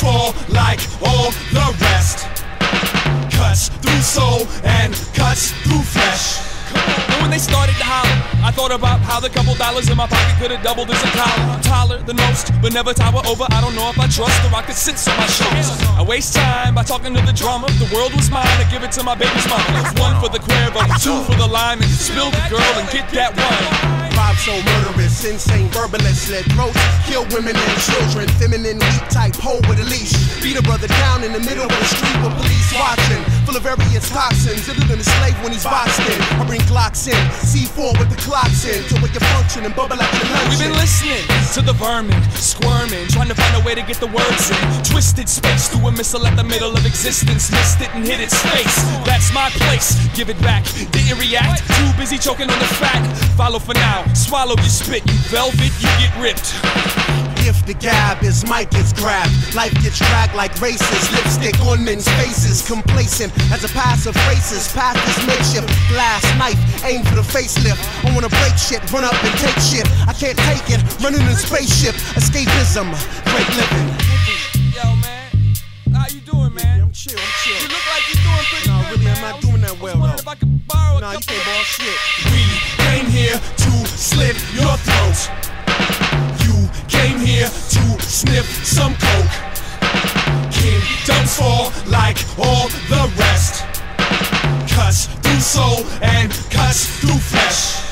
Fall like all the rest. Cuts through soul and cuts through flesh. And when they started to holler, I thought about how the couple dollars in my pocket could have doubled as a collar. Taller than most, but never tower over. I don't know if I trust the rock that sits on my shoulders. I waste time by talking to the drummer. The world was mine, I give it to my baby's mama. One for the Cuervo, two for the lime, and spill the girl and get that wine. Vibe so murderous, insane, verbalist, slit throats, kill women and children, feminine, weak type, hoe with a leash. Beat a brother down in the middle of the street with police watching, full of various toxins, it'll than a slave when he's boxed in. I bring Glocks in, C4 with the clocks in, to wake you function and bubble like lunch. We've been listening to the vermin, squirming, trying to find a way to get the words in. Twisted space through a missile at the middle of existence, missed it and hit its face. That's my place, give it back. Didn't react, too busy choking on the fat. Follow for now, swallow your spit, you velvet, you get ripped. If the gab is mic gets grabbed, life gets dragged like races. Lipstick on men's faces, complacent as a passive racist. Path is makeshift, aim for the facelift. I wanna break shit, run up and take shit. I can't take it, running in spaceship, escapism, great living. Yo, man, how you doing, man? I'm chill, I'm You look like you're doing pretty Nah, good, really, man. I'm not doing that well, though. if I could borrow a Nah, you can't ball shit. We came here to slit your throat. You came here to sniff some coke. Kingdoms fall like all the rest. Through soul and cuts through flesh.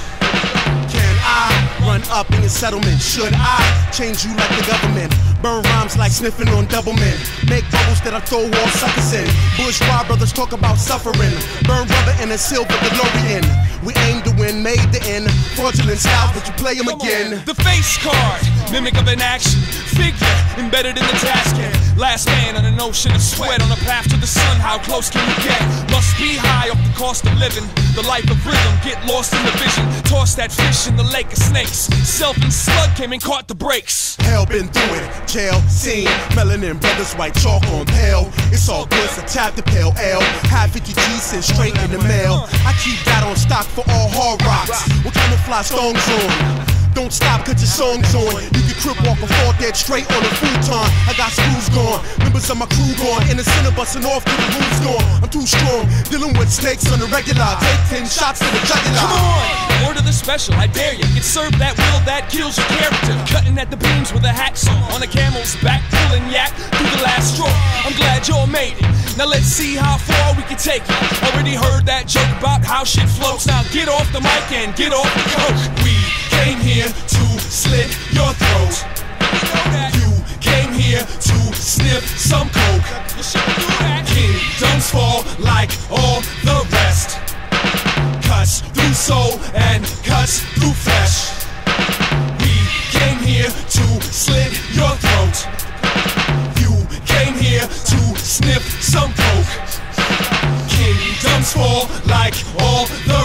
Can I run up in your settlement? Should I change you like the government? Burn rhymes like sniffing on doublemen. Make bubbles that I throw all suckers in. Bourgeois brothers talk about suffering. Burn rubber in a silver DeLorean. We aim to win, made the end. Fraudulent styles, but you play them Come on. again. The face card, mimic of an action figure embedded in the task hand. Last man on an ocean of sweat on a path to the sun. How close can you get? Must be high off the cost of living. The life of rhythm, get lost in the vision. Toss that fish in the lake of snakes. Self and slug came and caught the brakes. Hell been through it. Jail, scene, melanin, brothers, white chalk on pale. It's all good, so tap the pale L. Have 50 G's sent straight in the mail. I keep that on stock for all hard rocks. What camouflage stones on? Don't stop cause your song's on. You can crip walk or fall dead straight on a futon. I got screws gone, members of my crew gone. In the center busting off till the roof's gone. I'm too strong, dealing with snakes on the regular. Take 10 shots to the jugular. Come on! Order the special, I dare you. Get served that will that kills your character. Cutting at the beams with a hacksaw. On a camel's back, pulling yak through the last straw. I'm glad y'all made it. Now let's see how far we can take it. Already heard that joke about how shit floats. Now get off the mic and get off the coke. We came here to slit your throat. You came here to sniff some coke. Kingdoms fall like all the rest. Cuts through soul and cuts through flesh. We came here to slit your throat. You came here to sniff some coke. Kingdoms fall like all the